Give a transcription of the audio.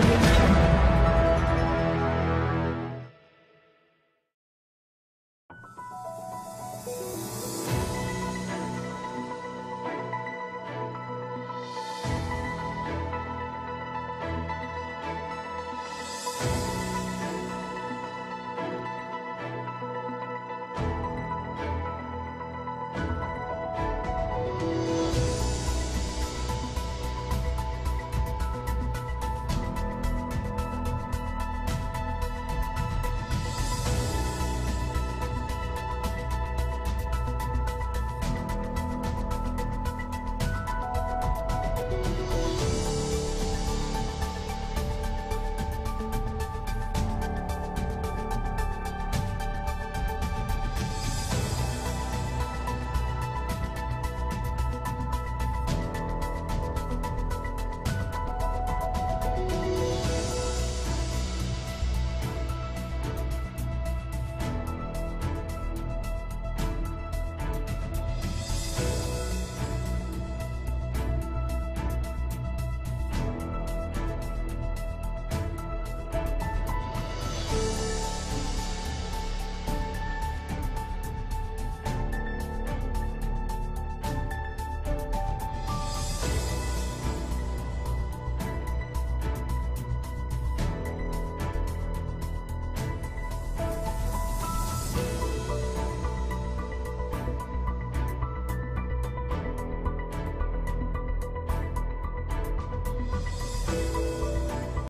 Audio